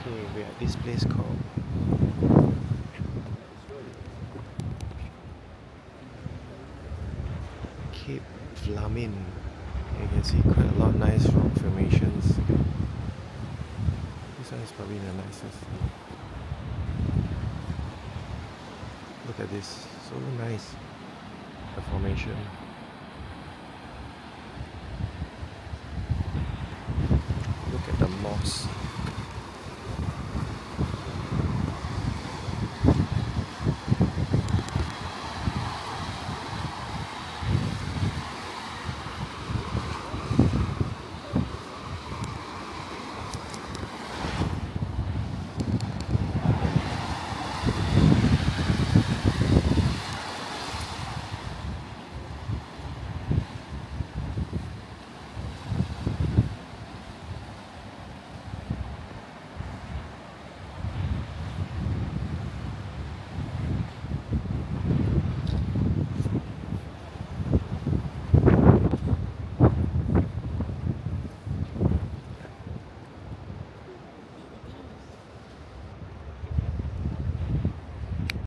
Okay, we're at this place called Cape Vlamingh. You can see quite a lot of nice rock formations. This one is probably the nicest. Look at this, so nice. The formation.